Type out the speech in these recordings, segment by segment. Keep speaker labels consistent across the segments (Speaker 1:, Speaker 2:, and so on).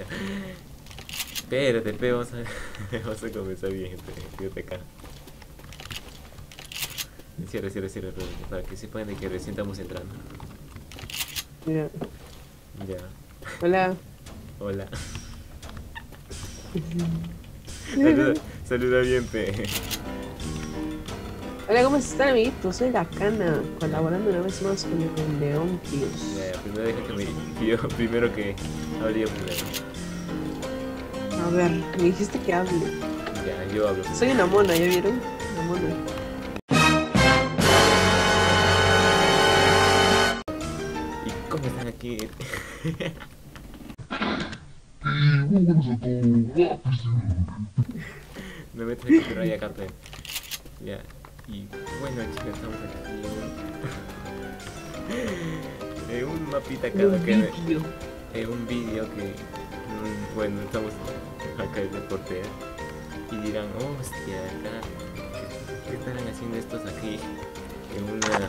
Speaker 1: Ya. Espérate, pe, vamos a, vamos a comenzar bien, gente. Cago. Cierra, cierra, cierra, para que sepan de que recién estamos entrando.
Speaker 2: Mira.
Speaker 1: Ya.
Speaker 2: Hola.
Speaker 1: Hola. saluda, saluda bien, pe.
Speaker 2: Hola, ¿cómo están, amiguitos? Soy la Cana, colaborando una vez más con el León Tíos.
Speaker 1: Ya, primero deja que me. Yo, primero que yo primero.
Speaker 2: A ver, me dijiste que hable.
Speaker 1: Ya, yo hablo.
Speaker 2: Soy una mona, ¿ya vieron? Una mona.
Speaker 1: ¿Y cómo están aquí? Me meto hay acá, pe. Ya. Y bueno, chicos, estamos aquí en un, en un mapita cada que en un vídeo que bueno estamos acá en reportera y dirán hostia acá ¿qué, qué estarán haciendo estos aquí en una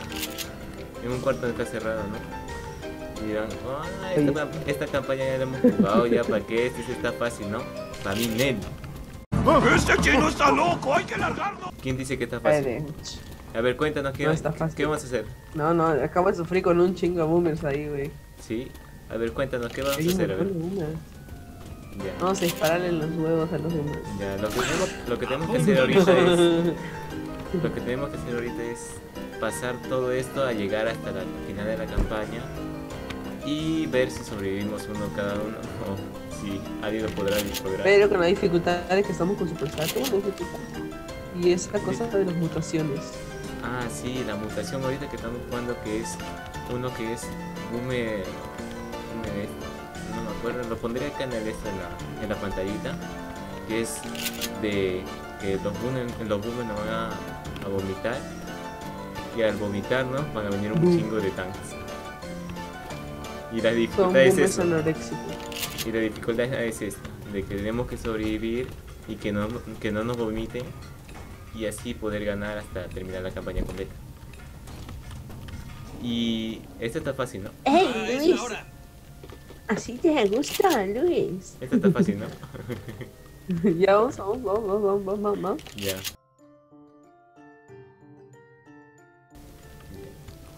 Speaker 1: en un cuarto que está cerrado no y dirán ah, esta, cam- esta campaña ya la hemos jugado ya para qué este sí está fácil no para mí Nel
Speaker 3: ¡Este chino está loco! ¡Hay que largarlo!
Speaker 1: ¿quién dice que está fácil?
Speaker 2: Espere.
Speaker 1: a ver cuéntanos qué,
Speaker 2: No está fácil.
Speaker 1: qué vamos a hacer
Speaker 2: No, no, acabo de sufrir con un chingo de boomers ahí, güey.
Speaker 1: sí a ver cuéntanos qué vamos a hacer a ver. Ya
Speaker 2: Vamos a dispararle los huevos a los demás.
Speaker 1: Ya, lo que, tenemos, lo que tenemos que hacer ahorita es. Lo que tenemos que hacer ahorita es pasar todo esto a llegar hasta la final de la campaña y ver si sobrevivimos uno cada uno o si alguien lo podrá podrá.
Speaker 2: Pero con la dificultad de que estamos con Super dificultad. Y esta cosa de las mutaciones.
Speaker 1: Ah, sí, la mutación ahorita que estamos jugando que es uno que es Boomer. Boomer es- no me acuerdo, lo pondré acá en, el, esto, en, la, en la pantallita. Que es de que los Boomer, los boomer nos van a, a vomitar. Y al vomitar, ¿no? Van a venir un
Speaker 2: Boom.
Speaker 1: chingo de tanques. Y la
Speaker 2: Son
Speaker 1: dificultad es
Speaker 2: anoréxicos.
Speaker 1: Y la dificultad es esta, de que tenemos que sobrevivir y que no, que no nos vomiten y así poder ganar hasta terminar la campaña completa. Y esto está fácil, ¿no?
Speaker 2: ¡Ey,
Speaker 3: Ah, es
Speaker 2: Luis! Así te gusta, Luis.
Speaker 1: Esto está fácil, ¿no?
Speaker 2: ya vamos, vamos, vamos, vamos, vamos, vamos, vamos.
Speaker 1: ya.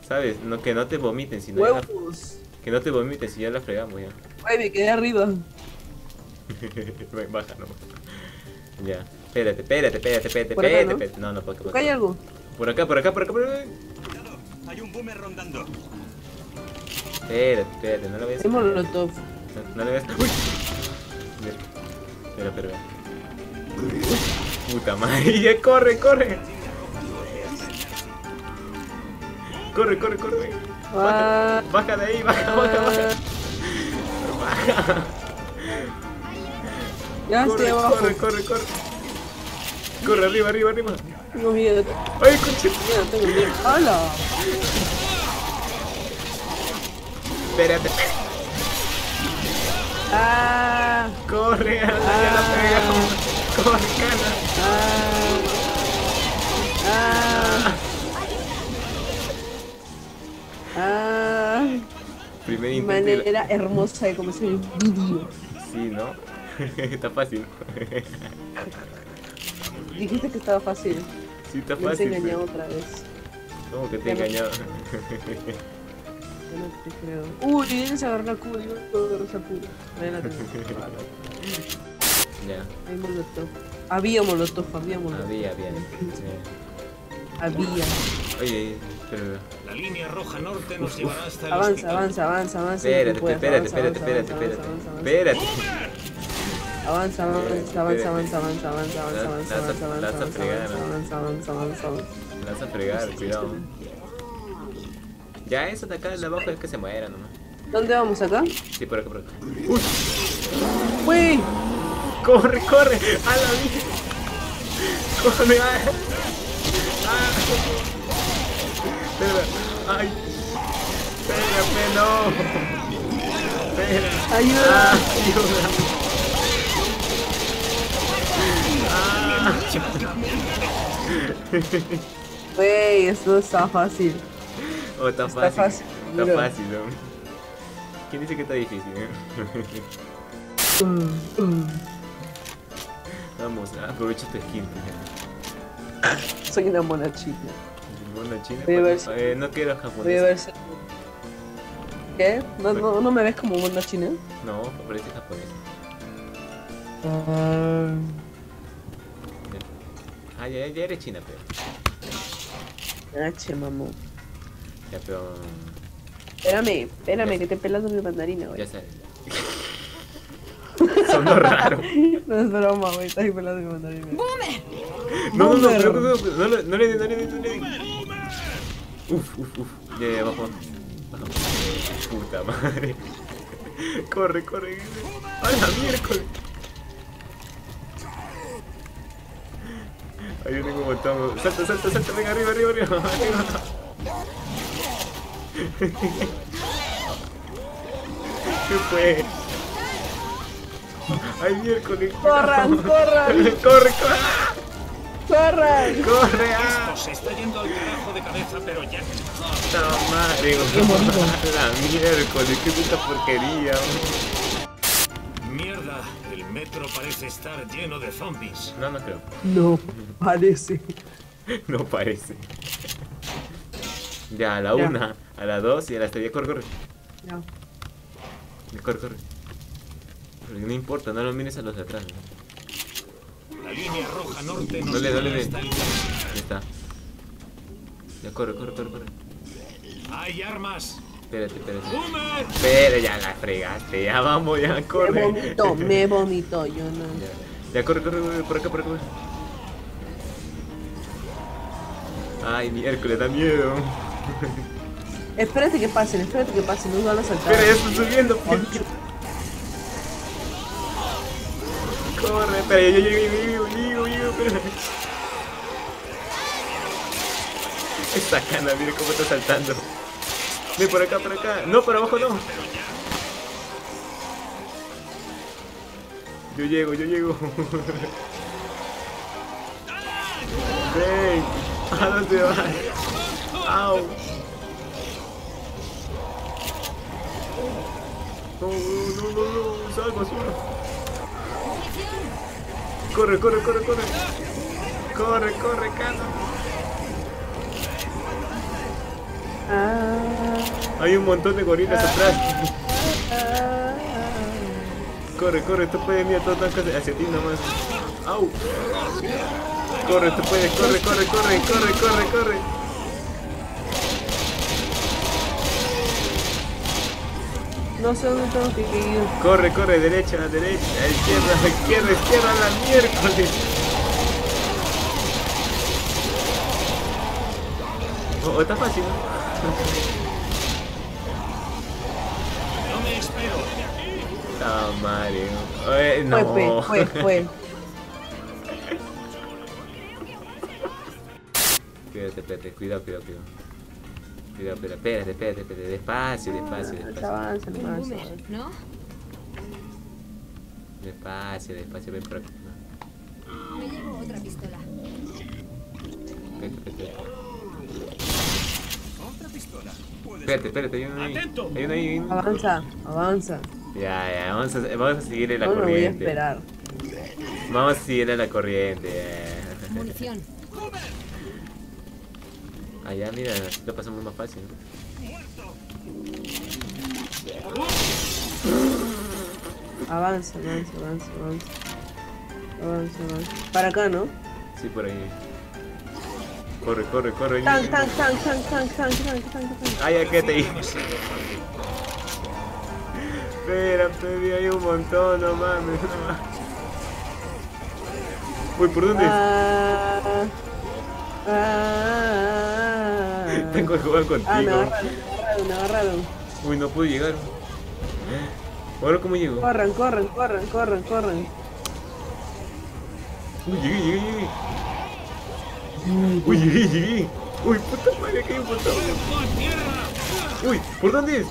Speaker 1: ¿Sabes? No, que no te vomiten, sino ya la-
Speaker 2: ¡Huevos!
Speaker 1: que no te vomiten si ya la fregamos ya.
Speaker 2: Ay, me quedé arriba.
Speaker 1: Ven, Baja, no. Ya. Espérate, espérate, espérate, espérate,
Speaker 2: Por acá,
Speaker 1: espérate,
Speaker 2: ¿no?
Speaker 1: espérate. No, no, por acá, por
Speaker 2: Acá hay algo.
Speaker 1: Por acá, por acá, por acá, por acá.
Speaker 3: Cuidado, hay un boomer rondando.
Speaker 1: Espérate, espérate, no lo ves.
Speaker 2: Hay molotov.
Speaker 1: No, no le ves. ¡Uy! Espera, espera, espera. Puta madre, ya corre, corre. Corre, corre, corre.
Speaker 2: Ah,
Speaker 1: Baja, baja de ahí, baja, baja, baja. Baja.
Speaker 2: ya estoy
Speaker 1: Corre,
Speaker 2: abajo.
Speaker 1: corre, corre, corre. Corre, arriba, arriba, arriba.
Speaker 2: Tengo miedo.
Speaker 1: Ay, coche.
Speaker 2: Miedo, tengo miedo. ¡Hala!
Speaker 1: Espérate.
Speaker 2: ¡Ah!
Speaker 1: Corre, ya la pegamos. Corre.
Speaker 2: ¡Ah! ¡Ah! ¡Ah!
Speaker 1: Primer la-
Speaker 2: manera hermosa de comenzar el vídeo.
Speaker 1: Sí, ¿no? Está fácil.
Speaker 2: Dijiste que estaba fácil.
Speaker 1: Sí, está
Speaker 2: Me has
Speaker 1: fácil.
Speaker 2: engañado otra vez.
Speaker 1: ¿Cómo que te he engañado?
Speaker 2: No te creo. Uy, vienes a agarrar la cuba yo puedo agarrar esa cuba.
Speaker 1: Ya.
Speaker 2: Hay molotov. Había molotov, había molotov.
Speaker 1: Había, había. Sí.
Speaker 2: Había.
Speaker 1: Oye, pero.
Speaker 3: La línea roja norte nos llevará hasta el
Speaker 2: Avanza, avanza, avanza, avanza.
Speaker 1: Espérate, espérate,
Speaker 2: avanza,
Speaker 1: espérate,
Speaker 2: avanza,
Speaker 1: espérate,
Speaker 2: avanza,
Speaker 1: espérate.
Speaker 2: avanza,
Speaker 1: Espérate.
Speaker 2: Avanza, avanza,
Speaker 1: Espérate,
Speaker 2: avanza, avanza, avanza, avanza, avanza, avanza, avanza, avanza, avanza, avanza, avanza, avanza, avanza.
Speaker 1: Me vas a fregar, cuidado. Ya, eso de acá de abajo es que se muera nomás.
Speaker 2: ¿Dónde vamos acá?
Speaker 1: Sí, por acá, por acá. ¡Uy!
Speaker 2: ¡Uy!
Speaker 1: ¡Corre, corre! ¡A la vida! ¡Corre! ¡Ah! ¡Ah! Espera, ¡ay! ¡Espérame, no! ¡Espera!
Speaker 2: ¡Ayuda!
Speaker 1: ¡Ah! ¡Ayuda!
Speaker 2: Wey, esto está fácil.
Speaker 1: Oh, está
Speaker 2: Está
Speaker 1: fácil.
Speaker 2: fácil,
Speaker 1: Está
Speaker 2: mira.
Speaker 1: fácil, ¿no? ¿Quién dice que está difícil? eh?
Speaker 2: Uh, uh.
Speaker 1: Vamos, aprovecha tu skin.
Speaker 2: Soy una mona china.
Speaker 1: Mono chino.
Speaker 2: Voy a ver
Speaker 1: pues, eh, no quiero japonés.
Speaker 2: ¿Qué? ¿No, no, ¿No me ves como mona china?
Speaker 1: No, parece japonés.
Speaker 2: Ah,
Speaker 1: Ah, ya, ya eres china, pero.
Speaker 2: ah, che, mamón.
Speaker 1: Ya, pero.
Speaker 2: Espérame, espérame, que te pelas mi mandarina, güey.
Speaker 1: Ya sabes. Sonó raro.
Speaker 2: No es broma, güey, estás pelando mi mandarina.
Speaker 1: No, no, no,
Speaker 2: Boomer.
Speaker 1: pero, pero, no, le- no le di, no le di, no le di. Uf, uf, uf. Ya, ya. Baja. Puta madre. Corre, corre. ¡A la miércoles! Ahí tengo un montón. Salta, salta, salta. Venga, arriba, arriba, arriba. arriba. ¿Qué fue? ¡Ay, miércoles!
Speaker 2: ¡Corran, corran!
Speaker 1: ¡Corre, corre!
Speaker 2: ¡Corran!
Speaker 1: ¡Corre! ¡Ah!
Speaker 3: Se está yendo al carajo de cabeza, pero ya.
Speaker 1: ¡Puta madre!
Speaker 2: Qué bonito.
Speaker 1: ¡La miércoles! ¡Qué puta porquería!
Speaker 3: Mierda, el metro parece estar lleno de zombies.
Speaker 1: No, no creo.
Speaker 2: No, parece.
Speaker 1: No parece. Ya, a la
Speaker 2: Ya.
Speaker 1: una, a la dos y a las tres. Ya, corre, corre.
Speaker 2: Ya.
Speaker 1: Corre, corre. Porque no importa, no lo mires a los de atrás. ¿no?
Speaker 3: La línea roja norte nos
Speaker 1: Dale, dale, dale. Ya está. Ya, corre, corre, corre, corre.
Speaker 3: Hay armas.
Speaker 1: Espérate, espérate. Espera, ya la fregaste. Ya vamos, ya,
Speaker 2: Me
Speaker 1: corre.
Speaker 2: vomito, me vomito, yo no.
Speaker 1: Ya, ya corre, corre, corre, por acá, por acá. por acá. Ay, miércoles, da miedo.
Speaker 2: Espérate que pasen, espérate que pasen, nos van a saltar.
Speaker 1: Espera, ya estoy subiendo. Corre, espera, yo llego, llego, llego, llego, espera. Esta cana, mira cómo está saltando. Ven por acá, por acá. No, por abajo no. Yo llego, yo llego. Ven. ¿A dónde vas? Au. No, no, no, no, salva, salva. Corre, corre, corre, corre. Corre, corre, cana.
Speaker 2: Ah,
Speaker 1: Hay un montón de gorilas atrás.
Speaker 2: ah,
Speaker 1: Corre, corre, tú puedes, mira, todo tanque hacia ti nomás. Au. Corre, tú puedes, corre, corre, corre, corre, corre, corre.
Speaker 2: No sé dónde tengo que ir.
Speaker 1: Corre, corre, derecha, derecha, izquierda, izquierda, izquierda, a la miércoles. Oh, está fácil, ¿no?
Speaker 3: No me espero.
Speaker 1: Ah, Mario. Eh,
Speaker 2: Fue,
Speaker 1: no.
Speaker 2: fue, fue, fue.
Speaker 1: Espérate, espérate, cuidado, cuidado, cuidado. Cuidado, espérate, espérate, espérate, espérate, despacio, despacio,
Speaker 2: Ah,
Speaker 1: despacio.
Speaker 2: Avanza,
Speaker 4: Un
Speaker 2: avanza.
Speaker 4: ¿no?
Speaker 1: Despacio, despacio, ven por.
Speaker 4: Me llevo otra pistola.
Speaker 1: Espérate, espérate.
Speaker 3: Otra pistola.
Speaker 1: Espérate, espérate, hay uno ahí.
Speaker 3: Atento.
Speaker 1: Hay uno ahí.
Speaker 2: Avanza, avanza.
Speaker 1: Ya, ya, vamos a, vamos a seguir en la
Speaker 2: No, no voy a
Speaker 1: corriente.
Speaker 2: esperar.
Speaker 1: Vamos a seguir en la corriente.
Speaker 4: Munición.
Speaker 1: Allá, mira, así lo pasamos más fácil.
Speaker 2: Avanza, avanza, avanza, avanza. Avanza, avanza. Para acá, ¿no?
Speaker 1: Sí, por ahí. Corre, corre, corre.
Speaker 2: Tank, tank, tank, tank, tank, tank, tank, tank, tank.
Speaker 1: Ay, ya quédate ahí. Espera, pedí hay un montón, no mames, no mames. Uy, ¿por dónde?
Speaker 2: Ah, ah,
Speaker 1: Tengo que jugar contigo.
Speaker 2: Ah, me agarraron, me agarraron, me agarraron.
Speaker 1: Uy, no puedo llegar. ¿Ahora cómo llego?
Speaker 2: Corran, corran, corran, corran, corran.
Speaker 1: Uy, llegué, llegué, llegué. Uy, llegué, llegué. Uy, puta madre, que hay un. Uy, ¿por dónde es?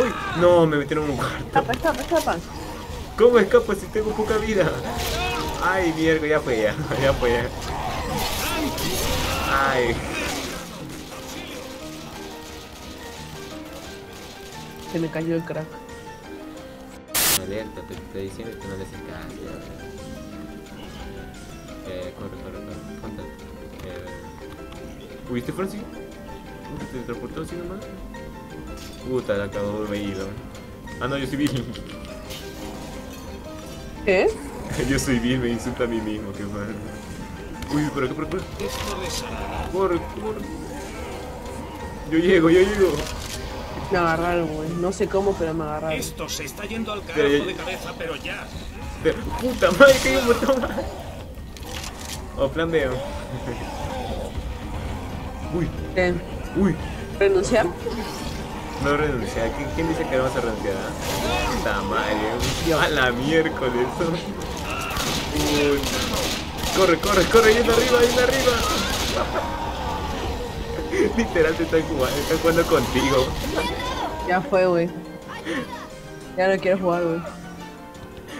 Speaker 1: Uy, no, me metieron en un cuarto.
Speaker 2: Escapa, escapa, escapa.
Speaker 1: ¿Cómo escapo si tengo poca vida? Ay, mierda, ya fue ya, ya fue ya. Ay,
Speaker 2: Se me cayó el crack.
Speaker 1: Alerta, te estoy diciendo que no le haces caso. Eh, corre, corre, corre. Ponte. Eh. Uy, ¿este Francis? Te transportó así nomás. Puta, la acabó de veído. Ah, no, yo soy Bill.
Speaker 2: ¿Qué?
Speaker 1: yo soy Bill, me insulta a mí mismo, qué mal. Uy, por acá, por acá. Corre, corre. Yo llego, yo llego.
Speaker 2: Me agarraron, güey. No sé cómo, pero me agarraron.
Speaker 3: Esto se está yendo al carajo de cabeza, pero ya.
Speaker 1: Pero, puta madre, que hay un botón más. Oh, plan B. oh. Uy,
Speaker 2: ¿Qué?
Speaker 1: uy.
Speaker 2: ¿Renunciar?
Speaker 1: No renunciar. ¿Quién, quién dice que no vas a renunciar? ah? Puta madre. A la miércoles. Uy. Corre, corre, corre. Ahí arriba, ahí arriba. Literal te están jugando, están jugando contigo.
Speaker 2: Ya fue, güey. Ya no quiero jugar, güey.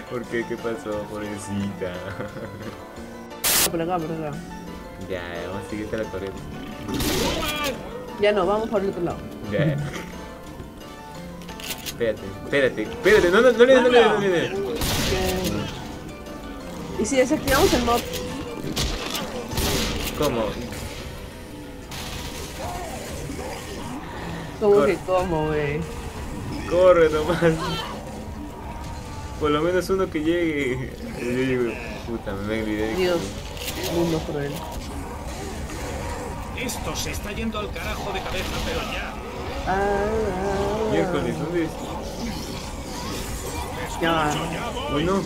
Speaker 1: ¿Por qué? ¿Qué pasó, pobrecita?
Speaker 2: Por acá, por acá.
Speaker 1: Ya, vamos a seguirte la corriente.
Speaker 2: Ya no, vamos por el otro lado.
Speaker 1: Ya. Espérate, espérate, espérate, no, no, no le des, no le des, no le des.
Speaker 2: ¿Y si desactivamos el mob?
Speaker 1: ¿Cómo?
Speaker 2: ¿Cómo
Speaker 1: Corre.
Speaker 2: que cómo, güey?
Speaker 1: Corre nomás. Por lo menos uno que llegue. Yo llego, puta, me olvidé.
Speaker 2: Dios, mundo cruel.
Speaker 3: Esto se está yendo al carajo de cabeza, pero ya.
Speaker 2: Ah, ah,
Speaker 1: Miércoles, ¿dónde es?
Speaker 2: Ya,
Speaker 1: Uno.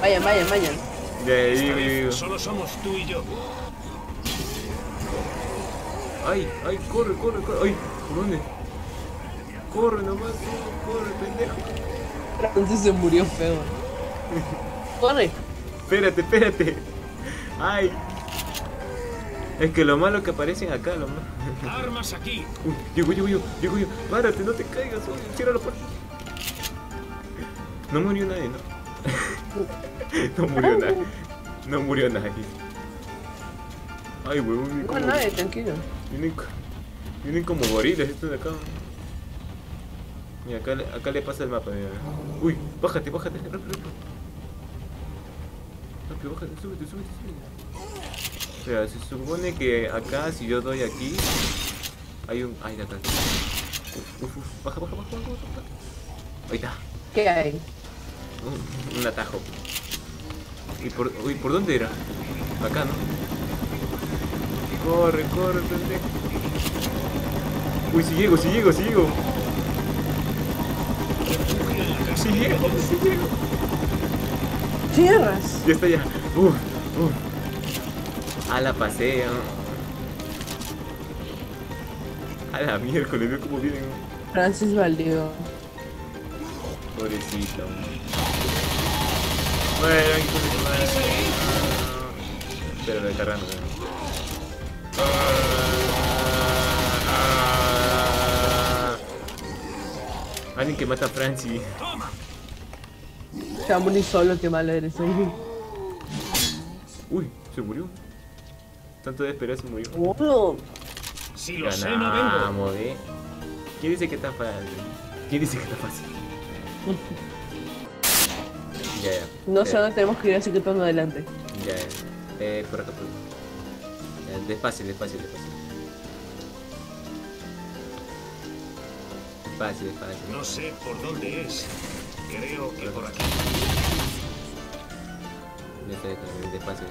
Speaker 2: vayan, vayan, vayan.
Speaker 1: Ya, digo, digo.
Speaker 3: solo somos tú y yo.
Speaker 1: Ay, ay, corre, corre, corre. Ay, ¿por dónde? Corre nomás, corre, pendejo.
Speaker 2: Entonces se murió feo. Corre.
Speaker 1: Espérate, espérate. Ay. Es que lo malo que aparecen acá, lo malo.
Speaker 3: Armas aquí.
Speaker 1: Uy, llego yo, llego yo, llego yo. Párate, no te caigas, oye, cierra la puerta. No murió nadie, ¿no? no murió nadie. No murió nadie. Ay, huevón, vienen
Speaker 2: No, nadie, tranquilo.
Speaker 1: Vienen, vienen como gorilas estos de acá. Mira, acá, le- acá le pasa el mapa, mira. Uy, bájate, bájate, rápido, rápido. Rápido, bájate, súbete, súbete, súbete. O sea, se supone que acá, si yo doy aquí, hay un... Ay, de acá. Uf, uf, uf. Baja, baja, baja, baja, baja. Ahí está.
Speaker 2: ¿Qué hay?
Speaker 1: Un, un atajo. ¿Y por, uy, ¿por dónde era? Acá, ¿no? Corre, corre, pendejo. Uy, si llego, si llego, si llego. Si llego, si llego.
Speaker 2: Tierras.
Speaker 1: Ya está ya. Uf, uf. A la paseo. A la miércoles, veo cómo vienen.
Speaker 2: Francis Valdío.
Speaker 1: Pobrecito. Bueno, madre. Pero lo descargando. Alguien que mata a Francie.
Speaker 2: Se va a morir solo, qué malo eres. ahí.
Speaker 1: Uy, se murió. Tanto de esperar se murió.
Speaker 2: Boludo.
Speaker 3: Si lo sé, no vengo.
Speaker 1: ¿eh? ¿Quién dice que está fácil? ¿Quién dice que está fácil? ya, ya.
Speaker 2: No sé
Speaker 1: Ya,
Speaker 2: dónde tenemos que ir, así que todo adelante.
Speaker 1: Ya, ya. Eh, por acá, por acá. Despacio, despacio, despacio. Despacio, despacio.
Speaker 3: No sé por dónde es. Creo que por aquí.
Speaker 1: Está, despacio.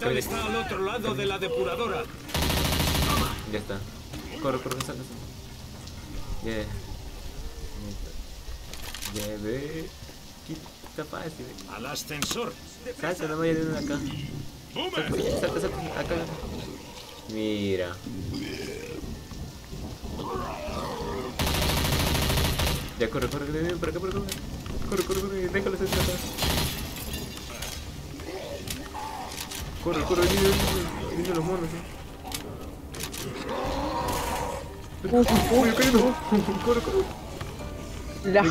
Speaker 3: Hospital está al otro lado de la depuradora.
Speaker 1: Ya está. Corre, corre, salta. Ya. Ya, ve. Está fácil. eh.
Speaker 3: Al ascensor.
Speaker 1: Salta, no vaya de una acá. Salta, salta, salta, acá. Mira. Ya corre, corre, corre, por acá, por acá. Corre, corre, corre, déjalo hacer Corre, corre, vienen, vienen los monos. eh.
Speaker 2: Uf,
Speaker 1: Uy. Corre, corre.
Speaker 2: la.
Speaker 1: Ven,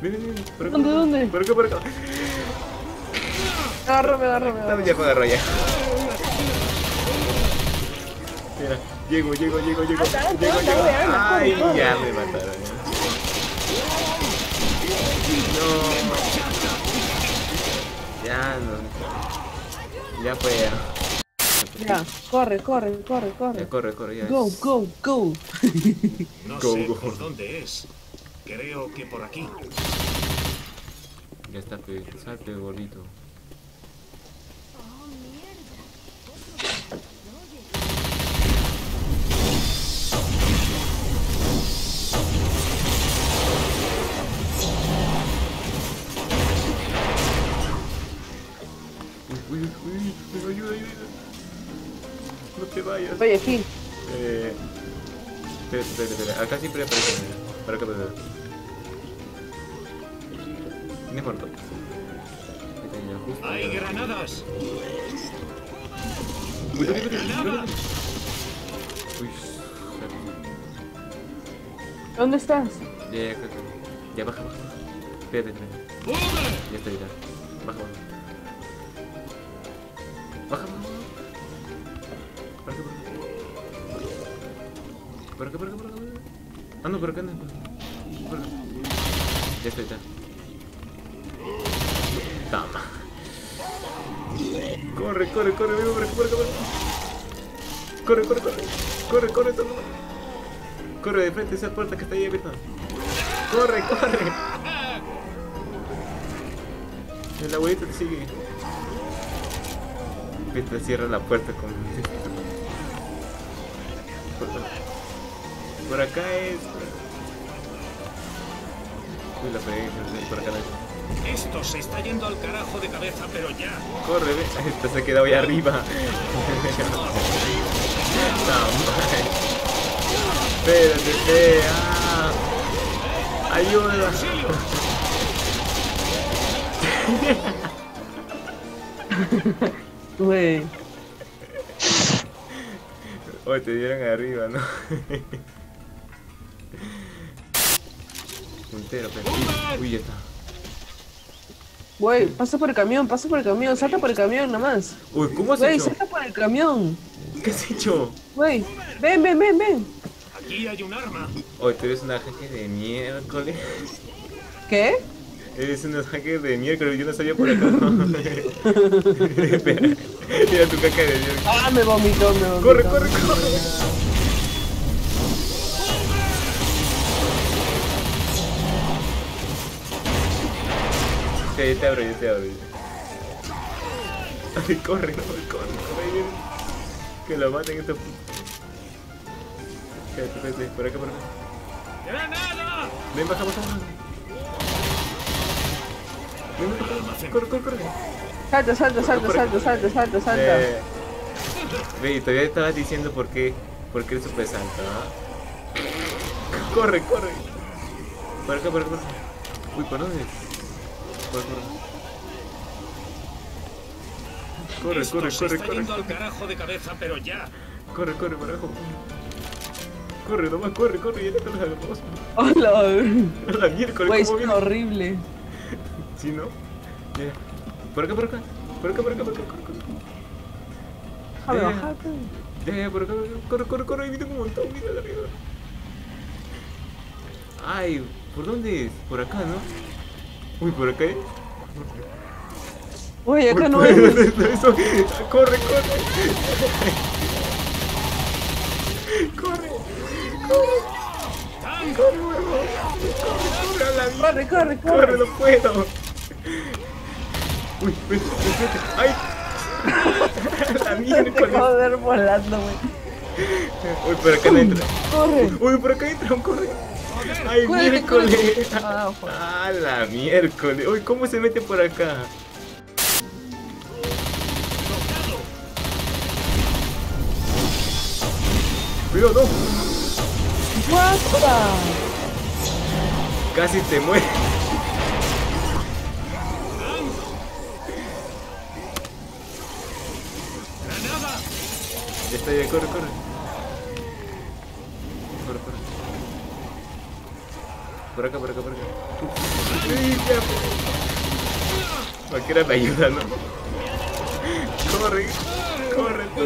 Speaker 1: ven, ven. Por acá.
Speaker 2: ¿Dónde, dónde?
Speaker 1: Por acá, por acá.
Speaker 2: Agárrame, agárrame,
Speaker 1: Dame, ya me agarró ya. Mira, llego, llego, llego, llego.
Speaker 2: Anda, anda,
Speaker 1: Llego,
Speaker 2: anda,
Speaker 1: llego.
Speaker 2: anda,
Speaker 1: Ay, ya me mataron. ya. No. Ya no. Ya fue ya.
Speaker 2: Ya, corre, corre, corre,
Speaker 1: Ya
Speaker 2: corre.
Speaker 1: corre, corre, ya.
Speaker 2: Go, go, go.
Speaker 3: No
Speaker 1: Go,
Speaker 3: sé
Speaker 1: go.
Speaker 3: por dónde es. Creo que por aquí.
Speaker 1: Ya está, pe. Salte, gordito. Uy, ayuda, ayuda. No te vayas.
Speaker 2: Oye, aquí.
Speaker 1: Eh. Espera, espera, espera. Acá siempre aparece. Para acá, para acá. ¿Tienes muerto?
Speaker 3: ¡Hay granadas!
Speaker 1: Uy,
Speaker 2: ¿Dónde estás?
Speaker 1: ya, ya. Ya, baja, baja. Espérate, espérate. Ya está, ya. Baja, baja. Baja. Para acá, para acá. Por acá, por acá, por acá. Ah, no, por acá no. Por acá. Ya está, ya está. Tama. Corre, corre, corre, venga, por acá, por acá, por. Corre, corre, corre. Corre, corre. Corre de frente a esa puerta que está ahí abierta. Corre, corre. El abuelito te sigue. Vete, cierra la puerta con. Por, por acá es. Uy, la pegué, por acá no es.
Speaker 3: Esto se está yendo al carajo de cabeza, pero ya.
Speaker 1: Corre, ve. Esta se ha quedado ahí arriba. No. Espérate, espérate. Ah. Ayuda.
Speaker 2: Güey.
Speaker 1: Oye, te dieron arriba, ¿no? Puntero, pero. Uy, ya está.
Speaker 2: Güey, pasa por el camión, pasa por el camión, salta por el camión nomás.
Speaker 1: Uy, ¿cómo has
Speaker 2: Güey,
Speaker 1: hecho?
Speaker 2: salta por el camión.
Speaker 1: ¿Qué has hecho?
Speaker 2: Güey, ven, ven, ven, ven.
Speaker 3: Aquí hay un arma.
Speaker 1: Oye, tú eres una hacker de miércoles.
Speaker 2: ¿Qué?
Speaker 1: Eres una hacker de miércoles, yo no sabía por acá. Espera, Mira tu caca de miércoles.
Speaker 2: Ah, me vomitó, me vomitó.
Speaker 1: Corre, corre, corre. Sí, yo te abro, yo te abro. Ay, corre, no, corre, corre. Que lo maten estos. Espérate, espérate, por acá, por acá.
Speaker 3: ¡Granada!
Speaker 1: Ven, baja, baja, baja. Corre, corre, corre.
Speaker 2: Salta, salta, salta, salta, salta, salta, salta.
Speaker 1: Eh, ve, todavía estabas diciendo por qué, por qué el super ¿ah? Corre, corre. Por acá, por acá, por acá. Uy, ¿por dónde? Por acá, por acá. Corre, corre, corre,
Speaker 3: está
Speaker 1: corre.
Speaker 3: yendo al carajo de cabeza, pero ya.
Speaker 1: Corre, corre, por abajo. Corre, nomás corre, corre, ya te los agarramos.
Speaker 2: Hola.
Speaker 1: A la miércoles,
Speaker 2: horrible.
Speaker 1: ¿Sí, no? Ya. Por acá, por acá. Por acá, por acá, por acá. Corre, corre.
Speaker 2: Déjame
Speaker 1: Ya, ya. Ya, por acá, por acá. Corre, corre, corre. Ahí viene un montón, mira de arriba. Ay, ¿por dónde es? Por acá, ¿no? Uy, por acá, ¿eh?
Speaker 2: Güey, acá
Speaker 1: Uy,
Speaker 2: no es.
Speaker 1: eso. Corre, corre. Corre. Corre. Corre, huevón. Corre, corre a la mierda.
Speaker 2: Corre, corre,
Speaker 1: Corre,
Speaker 2: corre.
Speaker 1: no puedo. Uy, vete, vete. ¡Ay! la miércoles.
Speaker 2: ver volando, güey.
Speaker 1: Uy, por acá no entra.
Speaker 2: Corre.
Speaker 1: Uy, por acá entra, corre. ¡Ay,
Speaker 2: Cuélgate,
Speaker 1: miércoles!
Speaker 2: Ah, joder.
Speaker 1: ¡Ah, la miércoles! Uy, ¿cómo se mete por acá? Cuidado, no. Casi te mueres. Está, ya, corre, corre. Corre, corre. Por acá, por acá, por acá. Sí, ya. Cualquiera me ayuda, ¿no? Corre, corre tú.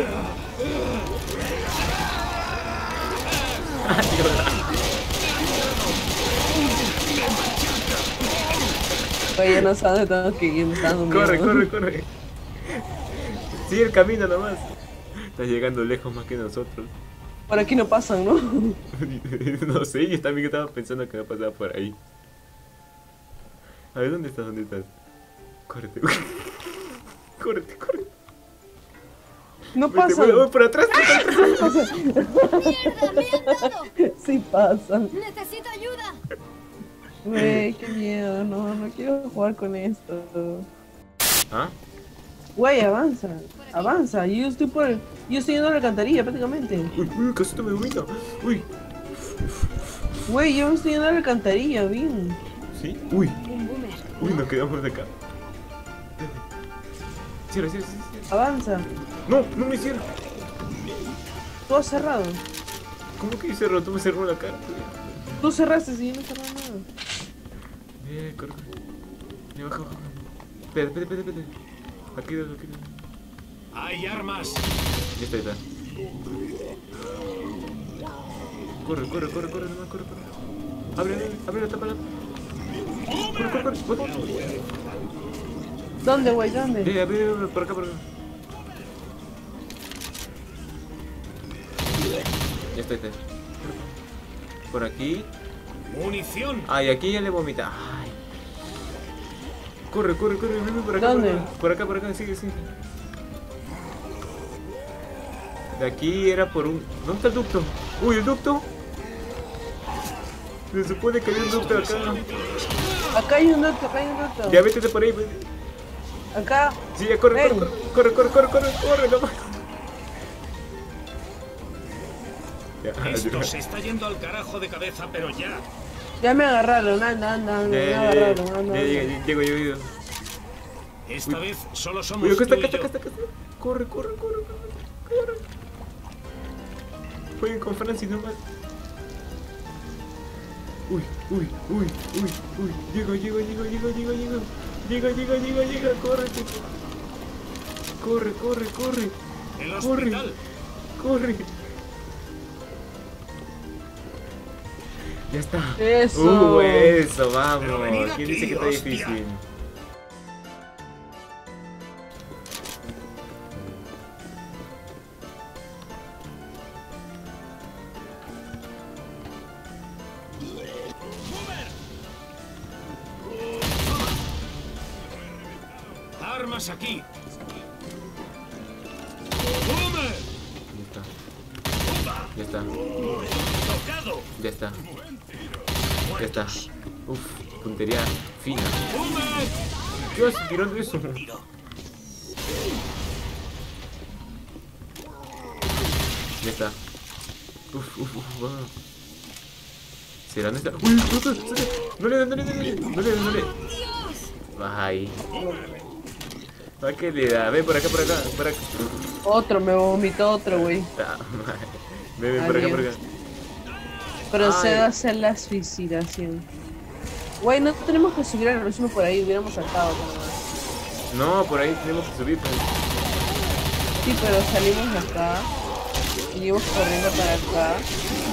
Speaker 2: Ya no dónde tengo que ir, dando
Speaker 1: Corre, corre, corre. Sigue el camino nomás. Estás llegando lejos más que nosotros.
Speaker 2: Por aquí no pasan, ¿no?
Speaker 1: no sé, yo también estaba pensando que me pasaba por ahí. A ver, ¿dónde estás? ¿Dónde estás? Córrete. córrete, córrete.
Speaker 2: No
Speaker 1: Voy, te
Speaker 2: pasan.
Speaker 1: voy, voy por atrás. atrás.
Speaker 4: ¡Mierda! ¡Me han dado!
Speaker 2: Sí pasan.
Speaker 4: ¡Necesito ayuda!
Speaker 2: Güey, qué miedo. No, no quiero jugar con esto.
Speaker 1: ¿Ah?
Speaker 2: Güey, avanza. Avanza. Yo estoy por. Yo estoy yendo a la alcantarilla prácticamente.
Speaker 1: Uy, uy, casi me vomita. Uy,
Speaker 2: Güey, yo me estoy yendo a la alcantarilla, bien.
Speaker 1: ¿sí? Uy,
Speaker 4: Un boomer.
Speaker 1: uy, nos quedamos de acá. Cierra, cierra, cierra. cierra.
Speaker 2: Avanza.
Speaker 1: No, no me cierra.
Speaker 2: Tú has cerrado.
Speaker 1: ¿Cómo que yo cerró? Tú me cerró la cara.
Speaker 2: Tú cerraste y yo no cerré nada.
Speaker 1: Eh, corre. Eh, baja, baja. Espera, espera, espera, espera. Aquí, aquí.
Speaker 3: Hay armas.
Speaker 1: Ya está, ya está. Corre, corre, corre, corre, nomás, corre, corre. Abre, abre, abre la tapa. Corre, corre, corre. corre.
Speaker 2: ¿Dónde, güey? ¿Dónde?
Speaker 1: Eh, abre, abre, por acá, por acá. Ya está, ya está. Por aquí.
Speaker 3: Munición.
Speaker 1: Ay, aquí ya le vomita. Ay. Corre, corre, corre, ven por acá.
Speaker 2: ¿Dónde?
Speaker 1: Por acá, por acá, por acá, sigue, sigue. De aquí era por un. ¿Dónde está el ducto? Uy, el ducto. Se supone que hay un ducto acá.
Speaker 2: Acá hay un doctor, acá hay un doctor.
Speaker 1: Ya vete por ahí, vete.
Speaker 2: Acá.
Speaker 1: Sí, ya corre, corre, corre, corre, corre, corre, corre, nomás.
Speaker 3: Esto se está yendo al carajo de cabeza, pero ya.
Speaker 2: Ya me agarraron, anda, anda, anda,
Speaker 1: Ya,
Speaker 2: me agarraron,
Speaker 1: ya,
Speaker 2: anda.
Speaker 1: llego, llego, llego.
Speaker 3: Esta vez solo somos
Speaker 1: Uy, acá está,
Speaker 3: yo.
Speaker 1: acá está, acá está. Corre, corre, corre, corre, corre. Jueguen con Francis nomás. Uy, uy, uy, uy, uy. Llego, llego, llego, llego, llego, llego. Llega, llega, llega, llega, corre. chico. Corre, corre, corre,
Speaker 3: El
Speaker 1: Corre.
Speaker 3: hospital.
Speaker 1: corre. Ya está.
Speaker 2: Eso.
Speaker 1: Uh, eso, vamos. ¿Quién dice que está
Speaker 3: hostia.
Speaker 1: difícil?
Speaker 3: Armas aquí.
Speaker 1: Ya está. Ya está. Ya está. Ya está. Uf, puntería fina. ¿Qué haces tirando eso? Ya está. Uf, uf, uf, va. ¿Será esta? ¡Uy! ¡No, le den, no le den! ¡No le den, no le den! Ahí. ¿Para qué le da? Ven por acá, por acá, por acá.
Speaker 2: Otro, me vomitó otro, güey.
Speaker 1: Ah, madre. Ven, ven por acá, por acá.
Speaker 2: Procedo
Speaker 1: Ay.
Speaker 2: a hacer la suicidación. Güey, no tenemos que subir al próximo por ahí, hubiéramos saltado.
Speaker 1: No, por ahí tenemos que subir. pues.
Speaker 2: Sí, pero salimos de acá. Seguimos corriendo para acá.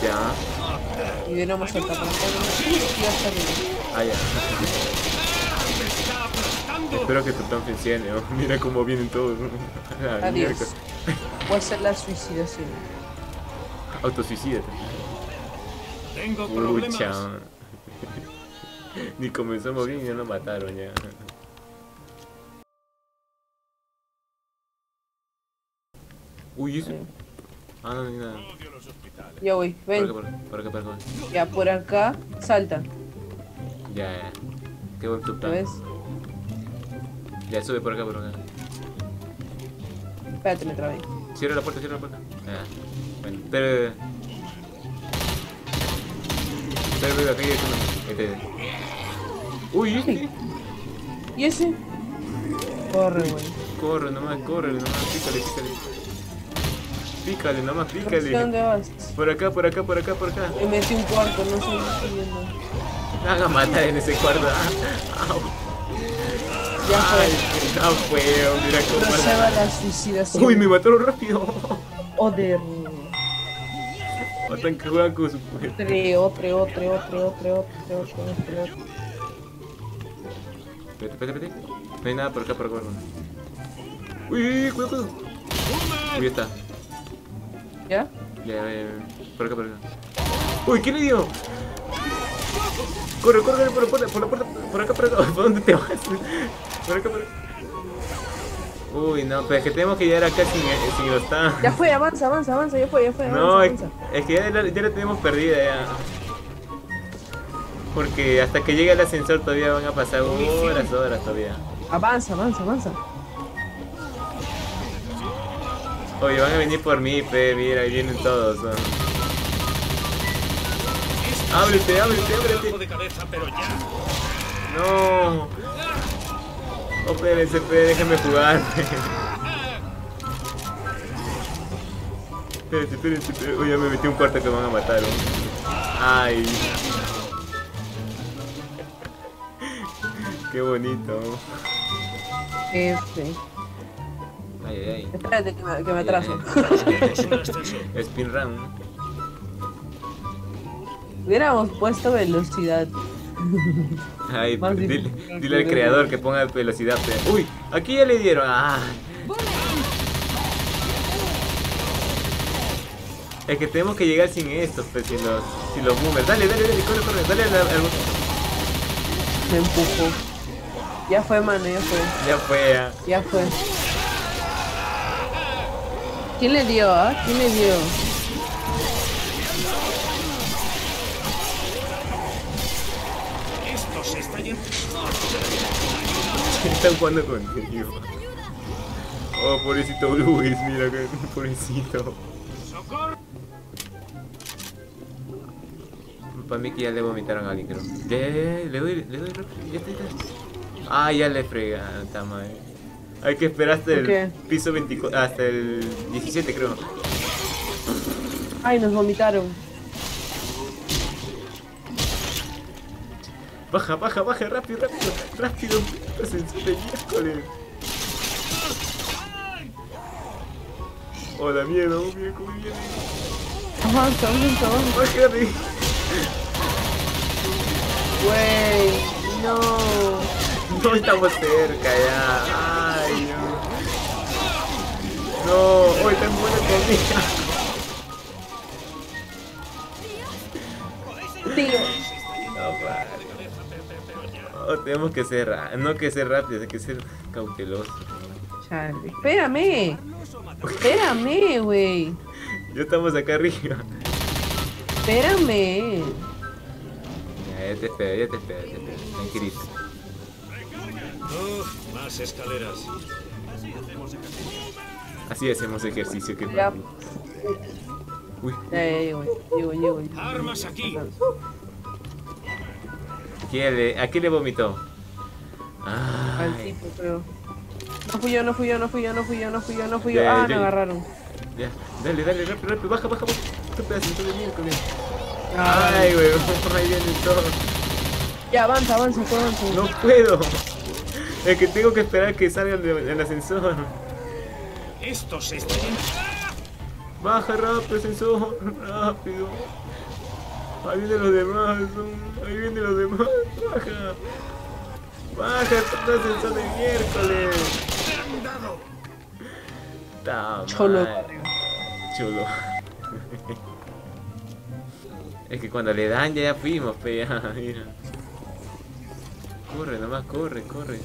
Speaker 1: Ya.
Speaker 2: Y hubiéramos saltado para acá. Y hasta arriba.
Speaker 1: Ah, ya. Espero que tu plan funcione. oh. Mira cómo vienen todos. Ah,
Speaker 2: Adiós. Voy a hacer la suicidación.
Speaker 1: Autosuicídate.
Speaker 3: Tengo problemas.
Speaker 1: Ni comenzamos bien y ya nos mataron ya. Uy, ¿eso? Ah, no, ni nada.
Speaker 2: Ya voy, ven.
Speaker 1: por acá, por acá, por acá.
Speaker 2: Ya, por acá, salta.
Speaker 1: Ya, ya. Qué buen tu
Speaker 2: ¿Lo
Speaker 1: plan.
Speaker 2: ves?
Speaker 1: Ya, sube por acá, por acá.
Speaker 2: Espérate, me trabé.
Speaker 1: Cierra la puerta, cierra la puerta. Bueno. Espera, espera, aquí uno. Este. Uy, este.
Speaker 2: ¿Y ese? Corre, güey.
Speaker 1: Corre nomás, corre nomás, pícale, pícale. Pícale nomás,
Speaker 2: ¿Por qué
Speaker 1: pícale.
Speaker 2: dónde vas?
Speaker 1: Por acá, por acá, por acá, por acá.
Speaker 2: Me metí un cuarto, no sé, no estoy viendo.
Speaker 1: Me van a matar en ese cuarto.
Speaker 2: Ya fue.
Speaker 1: Ay, está feo, mira cómo. Uy, me mataron rápido.
Speaker 2: Oder.
Speaker 1: Matan que juegan.
Speaker 2: Otro, otro, otro, otro, otro, otro, otro,
Speaker 1: No hay nada por acá, por acá. Uy, cuidado, cuidado. Uy, está.
Speaker 2: ¿Ya?
Speaker 1: Ya, ya. Por acá, por acá. Uy, ¿qué le dio? Corre, corre, corre, por la puerta, por la puerta, por acá, por acá. ¿Por dónde te vas? Por acá, por acá. Uy, no, pero es que tenemos que llegar acá sin, sin los tan.
Speaker 2: Ya fue, avanza, avanza, avanza, ya fue, ya fue,
Speaker 1: No,
Speaker 2: avanza,
Speaker 1: es,
Speaker 2: avanza.
Speaker 1: es que ya la, ya la tenemos perdida ya. Porque hasta que llegue el ascensor todavía van a pasar horas, horas todavía.
Speaker 2: Avanza, avanza, avanza.
Speaker 1: Oye, van a venir por mí, pe, mira, ahí vienen todos. ¿no? Ábrete, ábrete, ábrete. No. Oh, espérense, pe, déjenme jugar. Espérense, espérense, espérense. Uy, ya me metí un cuarto que me van a matar. ¿no? Ay. Qué bonito.
Speaker 2: Este.
Speaker 1: Ay, ay, ay.
Speaker 2: Espérate que me, que me atraso.
Speaker 1: Speedrun. ¿no?
Speaker 2: Hubiéramos puesto velocidad.
Speaker 1: Ay, dile, al creador que ponga velocidad. Uy, aquí ya le dieron. Ah. Es que tenemos que llegar sin estos, pues, sin los, sin los boomers. Dale, dale, dale, corre, corre, dale al, al-
Speaker 2: Me empujó. Ya fue, mano, ya fue.
Speaker 1: Ya fue, ya.
Speaker 2: Ya fue. ¿Quién le dio, ah? ¿Quién le dio?
Speaker 3: Se está yendo.
Speaker 1: Están jugando contigo. Oh, pobrecito Luis, mira que pobrecito. Para mí que ya le vomitaron a alguien, creo. Ya, le doy, le doy. Ya está, ya está. Ah, ya le frega, está mal. Hay que esperar hasta el
Speaker 2: ¿Por qué?
Speaker 1: piso 24, hasta el 17 creo.
Speaker 2: Ay, nos vomitaron.
Speaker 1: Baja, baja, baja, rápido, rápido, rápido. Ascensor de miércoles. Hola, miedo, mira cómo viene.
Speaker 2: Avanza, avanza, avanza.
Speaker 1: Bájale.
Speaker 2: Güey, no.
Speaker 1: No estamos cerca ya. Ay, no. No, hoy tan buena comida.
Speaker 2: Tío.
Speaker 1: No. Oh, tenemos que ser, ra- no que ser rápido, hay que ser cauteloso.
Speaker 2: Chale. Espérame. Espérame, güey.
Speaker 1: Ya estamos acá arriba.
Speaker 2: Espérame.
Speaker 1: Ya, ya te espero, ya te espero, ya te espero. Tranquilito.
Speaker 3: Uf, más escaleras.
Speaker 1: Así hacemos ejercicio que
Speaker 2: Ya.
Speaker 1: Uy,
Speaker 2: Ya, ya, llego, llego, llego.
Speaker 3: Armas aquí.
Speaker 1: ¿Quién le, ¿a quién le vomitó?
Speaker 2: Al tipo, creo. No fui yo, no fui yo, no fui yo, no fui yo, no fui yo, no fui yo.
Speaker 1: Ya,
Speaker 2: Ah, me agarraron.
Speaker 1: ya, dale, dale, rápido, rápido, baja, baja, baja. Este pedacito de miércoles.
Speaker 2: Ay.
Speaker 1: Güey, ahí vienen todos.
Speaker 2: Ya, avanza, avanza, tú avanza.
Speaker 1: No puedo. Es que tengo que esperar que salga el, el ascensor.
Speaker 3: Esto se está yendo.
Speaker 1: Baja rápido, ascensor. Rápido. Ahí vienen los demás. Ahí vienen los demás. Baja. Baja, puto ascensor de miércoles. Ta
Speaker 2: Cholo.
Speaker 1: Cholo. Es que cuando le dan ya fuimos, pe, ya, mira. Corre, nomás corre, corre.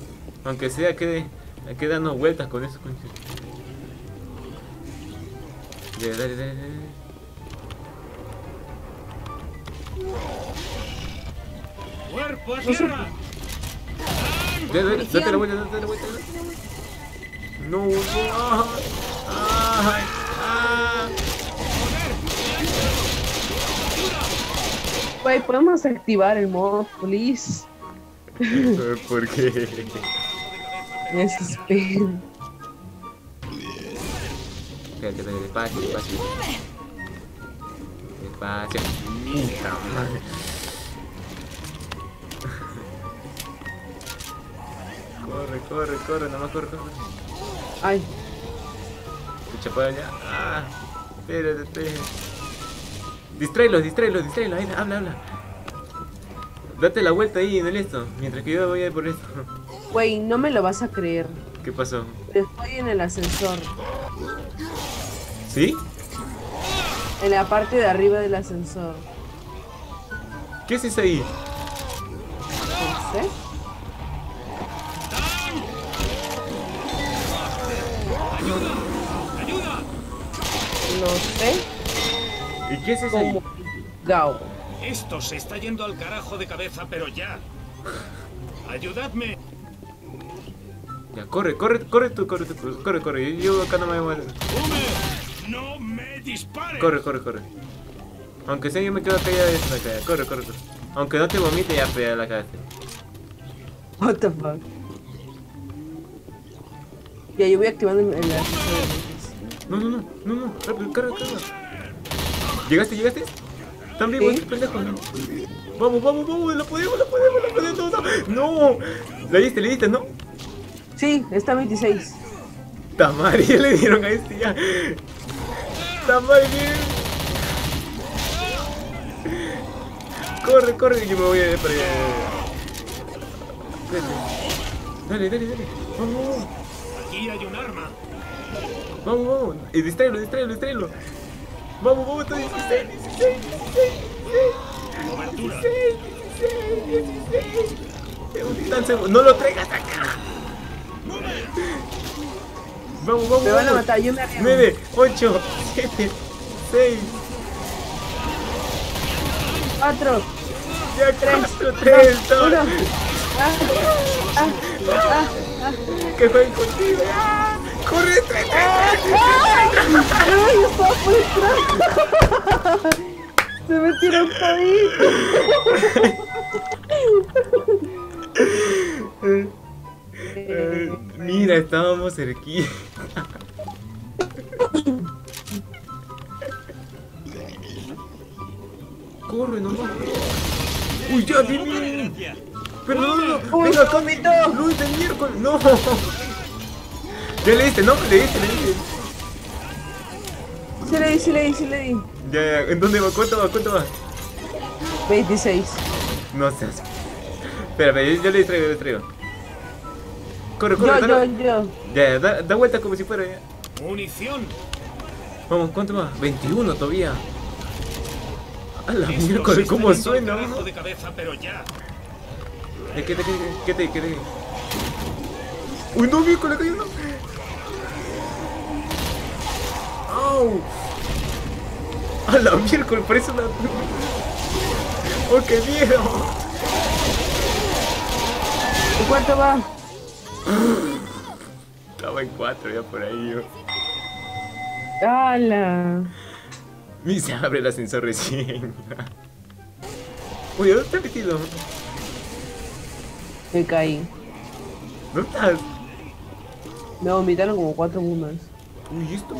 Speaker 1: Aunque sea que hay que darnos vueltas con eso, concha. Dale, dale, dale, dale.
Speaker 3: ¡Cuerpo a tierra!
Speaker 1: Dale, dale, date la vuelta, date la vuelta, date la vuelta. No, no. Ay, ah.
Speaker 2: Güey, podemos activar el modo police.
Speaker 1: ¿Por qué?
Speaker 2: Me desespero.
Speaker 1: Espérate, espérate, despacio, despacio. Despacio hija madre. Corre, corre, corre, nomás corre, corre.
Speaker 2: ¡Ay!
Speaker 1: Escucha para allá. ¡Ah! Espérate, espérate. Distráelos, distráelos, distráelos. Ahí, habla, habla. Date la vuelta ahí en el esto, mientras que yo voy a ir por esto.
Speaker 2: Güey, no me lo vas a creer.
Speaker 1: ¿Qué pasó?
Speaker 2: Estoy en el ascensor.
Speaker 1: ¿Sí?
Speaker 2: En la parte de arriba del ascensor.
Speaker 1: ¿Qué haces ahí?
Speaker 2: No sé. No sé
Speaker 1: ¿Y qué haces ahí?
Speaker 2: cómo. Gao.
Speaker 3: Esto se está yendo al carajo de cabeza, pero ya. Ayudadme.
Speaker 1: Ya, corre, corre, corre tú, corre tú, corre, corre. Yo, acá no me voy a...
Speaker 3: ¡Ume! ¡No me dispares!
Speaker 1: Corre, corre, corre. Aunque sea yo me quedo ya de esta calle. Corre, corre, corre. Aunque no te vomite ya pega la cagaste.
Speaker 2: What the fuck. Ya, yo voy activando el el.
Speaker 1: No, no, no, no, no, rápido, carga, carga. ¿Llegaste, llegaste? ¿Están vivos,
Speaker 2: Sí.
Speaker 1: estos pendejos? Vamos, vamos, vamos, la podemos, la podemos, la podemos, no, no. ¿Le diste, le diste, no?
Speaker 2: Sí, está 26.
Speaker 1: Tamari, le dieron a este ya. Tamari, bien. Corre, corre, yo me voy a ir para allá. Dale, dale, dale. Vamos, vamos.
Speaker 3: Aquí hay un arma.
Speaker 1: Vamos, vamos. Y distráelo, distráelo, distráelo. Vamos, vamos, está 16, 16, 16, 16.
Speaker 3: Cobertura.
Speaker 1: 16, 16. Tan seguro. No lo traigas acá. Vamos, vamos.
Speaker 2: Me van a matar, yo me arriesgo.
Speaker 1: 9, 8, 7, 6,
Speaker 2: 4,
Speaker 1: ya 4, 3, 2,
Speaker 2: 1. Ah, ah.
Speaker 1: que jueguen contigo. ¡Corre, 3,
Speaker 2: ¡Ay, estaba por! Se
Speaker 1: Mira, estábamos cerquita. Corre. Uy, ya, no, no.
Speaker 2: Uy,
Speaker 1: Venga, acá.
Speaker 2: vomito.
Speaker 1: Luis de miércoles. No. Ya le diste, ¿no? Le diste, le diste.
Speaker 2: Sí le di, sí le di, sí le di.
Speaker 1: Ya, ya. ¿En dónde va? ¿Cuánto va? ¿Cuánto va?
Speaker 2: 26.
Speaker 1: No seas. Espera, espera, yo, yo le distraigo, le distraigo. Corre, corre,
Speaker 2: Yo,
Speaker 1: corre.
Speaker 2: yo, yo.
Speaker 1: Ya, ya, da, da vuelta como si fuera ya.
Speaker 3: Munición.
Speaker 1: Vamos, ¿cuánto más? 21 todavía. A la miércoles, ¿cómo suena?
Speaker 3: de cabeza, pero ya.
Speaker 1: ¿Qué te, qué te, qué? Uy, no, miércoles, cayó uno. ¡Au! A la miércoles, parece una... ¡Oh, qué miedo!
Speaker 2: ¿Y cuánto va?
Speaker 1: Estaba en 4 ya por ahí yo.
Speaker 2: ¡Hala!
Speaker 1: Ni se abre el ascensor recién. Uy, ¿dónde estás metido?
Speaker 2: Me caí.
Speaker 1: ¿Dónde estás?
Speaker 2: Me vomitaron como cuatro boomers.
Speaker 1: Uy, esto.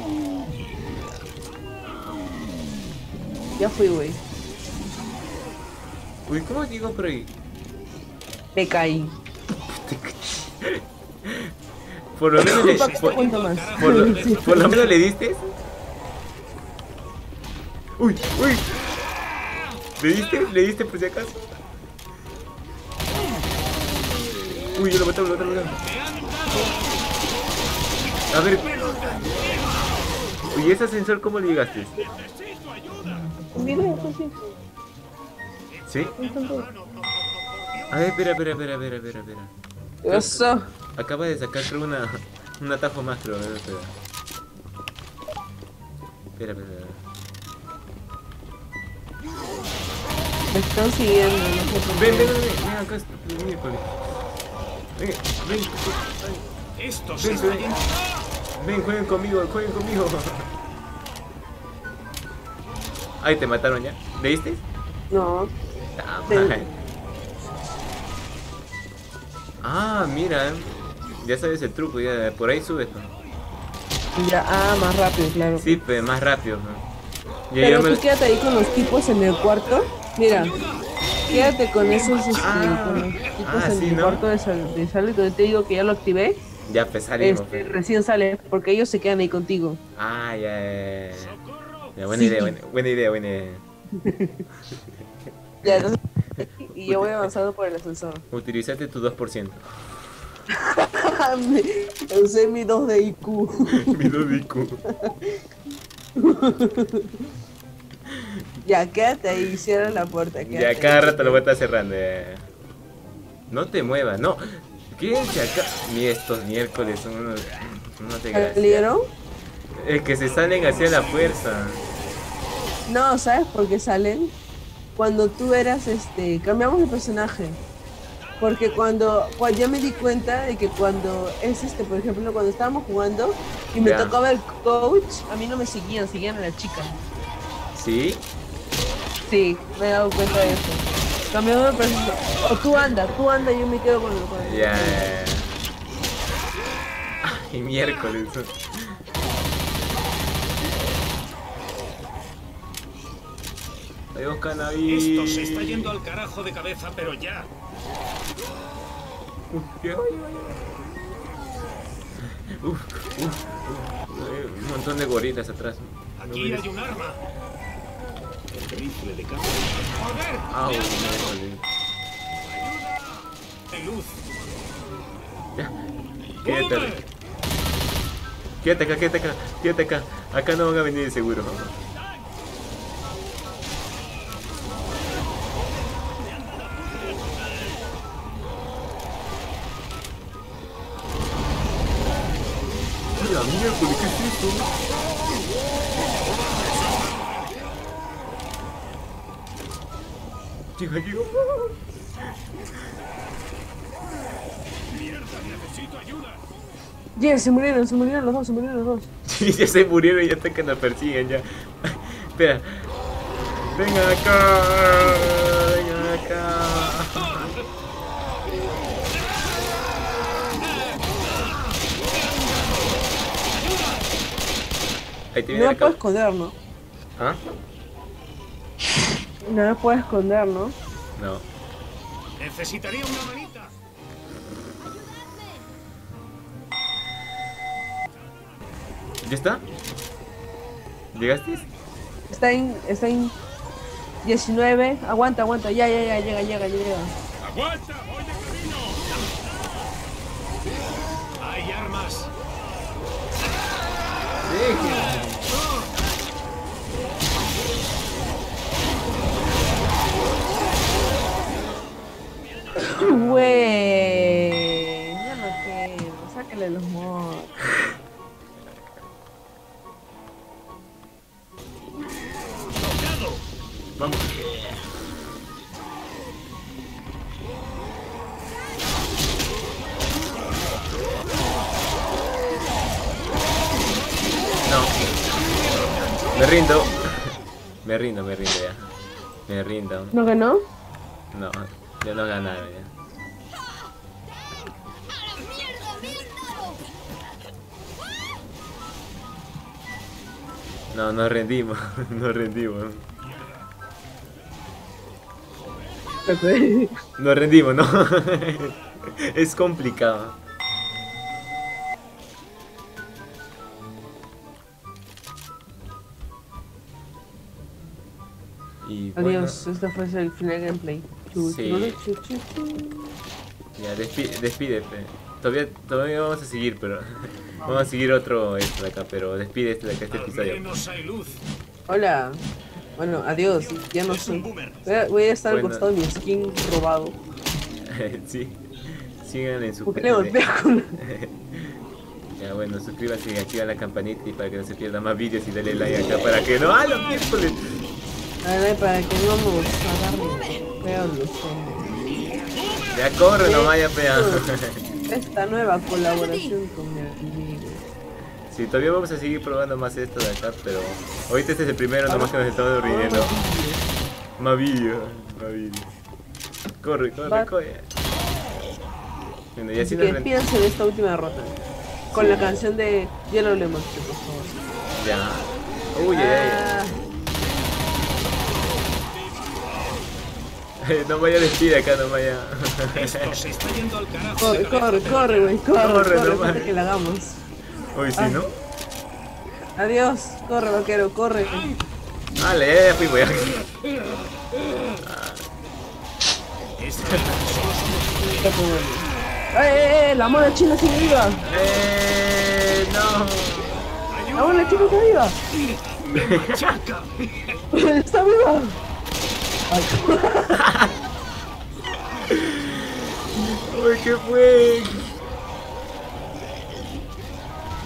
Speaker 2: Ya fui, güey.
Speaker 1: Uy, ¿cómo llegó por ahí?
Speaker 2: Me caí.
Speaker 1: Por lo menos le, por lo menos le diste. Uy, uy. ¿Le diste? ¿Le diste por si acaso? Uy, yo lo maté, lo maté, lo maté. A ver. Uy, ese ascensor, ¿cómo le llegaste?
Speaker 2: Sí.
Speaker 1: ¿Sí? A ver, espera, espera, espera, espera, espera, espera.
Speaker 2: Eso.
Speaker 1: Acaba de sacar creo una, un atajo más, creo. Espera. Espera, espera, espera.
Speaker 2: Están siguiendo.
Speaker 1: Ven, ven, ven, ven, acá está. Miércoles. Ven, ven,
Speaker 3: Esto se
Speaker 1: ven, ven, ven, jueguen conmigo, jueguen conmigo. Ay, te mataron ya. ¿Le diste?
Speaker 2: No.
Speaker 1: Ah, mira. Ya sabes el truco, ya por ahí sube esto.
Speaker 2: Ya, ah, más rápido, claro.
Speaker 1: Sí, pero más rápido. ¿no? Ya,
Speaker 2: Pero
Speaker 1: me-
Speaker 2: tú quédate ahí con los tipos en el cuarto. Mira, Quédate con esos este,
Speaker 1: Ah,
Speaker 2: con los chiquitos
Speaker 1: ah,
Speaker 2: en
Speaker 1: sí,
Speaker 2: el
Speaker 1: ¿no?
Speaker 2: cuarto de, sal, de donde te digo que ya lo activé.
Speaker 1: Ya pues salimos.
Speaker 2: Este,
Speaker 1: pues.
Speaker 2: recién sale, porque ellos se quedan ahí contigo.
Speaker 1: Ah, ya, ya, ya. Ya, buena
Speaker 2: Sí.
Speaker 1: idea, buena, buena idea, buena idea.
Speaker 2: Ya, entonces, y yo voy avanzando por el ascensor.
Speaker 1: Utilizaste tu 2%.
Speaker 2: Me- Usé mi 2 de IQ.
Speaker 1: Mi 2 IQ.
Speaker 2: Ya, quédate ahí, cierra la puerta.
Speaker 1: Ya
Speaker 2: Quédate
Speaker 1: cada
Speaker 2: ahí.
Speaker 1: rato lo voy a estar cerrando. eh. No te muevas, no. Quédense acá. Ni estos miércoles son unos. desgraciados.
Speaker 2: ¿Salieron?
Speaker 1: Es que se salen hacia la fuerza.
Speaker 2: No, ¿sabes por qué salen? Cuando tú eras, este, cambiamos de personaje. Porque cuando, cuando ya me di cuenta de que cuando es este, por ejemplo, cuando estábamos jugando y me
Speaker 1: Ya.
Speaker 2: tocaba el coach, a mí no me seguían, seguían a la chica.
Speaker 1: ¿Sí?
Speaker 2: Sí, me he dado cuenta de eso. Cambiamos de personaje. O tú anda, tú anda y yo me quedo con el el-
Speaker 1: Ya. ya, ya. Ay, miércoles. Adiós, cannabis.
Speaker 3: Esto se está yendo al carajo de cabeza, pero ya.
Speaker 1: Uf, ¿qué? Uf, uf, uf. Eh, Un montón de gorilas atrás.
Speaker 3: Aquí hay un arma. El.
Speaker 1: Quédate. Quédate acá, quédate acá, quédate acá. Acá no van a venir seguro. ¿Qué es esto?
Speaker 3: ¡Mierda! ¡Necesito ayuda!
Speaker 2: Yeah, se murieron, se murieron los dos, se murieron los dos.
Speaker 1: Sí, ya se murieron y ya está que nos persiguen ya. Espera. Vengan acá. Vengan acá. Ahí te
Speaker 2: No
Speaker 1: viene
Speaker 2: me puedo
Speaker 1: acá.
Speaker 2: esconder, ¿no?
Speaker 1: ¿Ah?
Speaker 2: No me puedo esconder, ¿no?
Speaker 1: No.
Speaker 3: Necesitaría una manita.
Speaker 1: ¿Ya está? ¿Llegaste?
Speaker 2: Está en, está en 19. Aguanta, aguanta, ya, ya, ya, llega, llega, llega.
Speaker 3: ¡Aguanta! ¡Voy de camino! ¡Hay armas!
Speaker 2: Güey, ya sácale los mods.
Speaker 1: Vamos. No. Me rindo. Me rindo, me rindo ya. Me rindo.
Speaker 2: ¿No ganó?
Speaker 1: No, ya no ganaron ya.
Speaker 4: ¡A la mierda! ¡Me han dado!
Speaker 1: No, nos rendimos. Nos rendimos. Nos rendimos, ¿no? es complicado. Y bueno,
Speaker 2: Adiós, este fue el final gameplay.
Speaker 1: Sí. ya despi- despídete. Todavía, todavía vamos a seguir, pero vamos a seguir otro este de acá, pero despídete de acá este episodio.
Speaker 2: Hola. Bueno, adiós, ya no soy. Voy a, voy a estar
Speaker 1: Bueno.
Speaker 2: costado mi skin robado.
Speaker 1: sí. Sigan en su
Speaker 2: ¿Por qué le golpea con
Speaker 1: Ya bueno, suscríbanse y activen la campanita y para que no se pierdan más vídeos y dale like acá para que no. ¡Ah, los miércoles!
Speaker 2: A ver, para que no nos agarren feos los hombres.
Speaker 1: Ya corre, no vaya fea.
Speaker 2: Esta nueva colaboración con mi amigo.
Speaker 1: Sí, todavía vamos a seguir probando más esto de acá, pero ahorita este es el primero, nomás que nos estamos riendo. Más vídeos. Corre, corre,
Speaker 2: Va.
Speaker 1: corre. Bueno, y así nos
Speaker 2: que de esta última derrota. Con la canción de Yellow Lemon, por favor.
Speaker 1: Ya. Uy, ay,
Speaker 2: Ah,
Speaker 1: no vaya a decir acá, no vaya.
Speaker 3: Esto se está yendo al carajo
Speaker 2: Corre, corre, corre, güey, corre,
Speaker 1: Corre,
Speaker 2: corre,
Speaker 1: no
Speaker 2: corre, que la hagamos.
Speaker 1: Hoy sí,
Speaker 2: Ah.
Speaker 1: ¿no?
Speaker 2: Adiós, corre, vaquero, corre.
Speaker 1: Vale, ya fui,
Speaker 3: somos
Speaker 2: ¡Eh, eh, eh! ¡La mona china sigue viva!
Speaker 1: ¡Eh! ¡No!
Speaker 2: ¡La mona china está viva! ¡Está viva!
Speaker 1: ¡Uy, qué fue!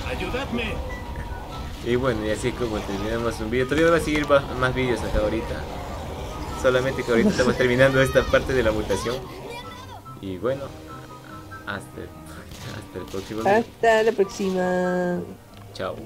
Speaker 3: Ayudadme.
Speaker 1: Y bueno, y así como terminamos un vídeo. Todavía va a seguir más vídeos acá ahorita. Solamente que ahorita estamos terminando esta parte de la mutación. Y bueno, hasta, hasta el próximo video.
Speaker 2: Hasta la próxima.
Speaker 1: Chao.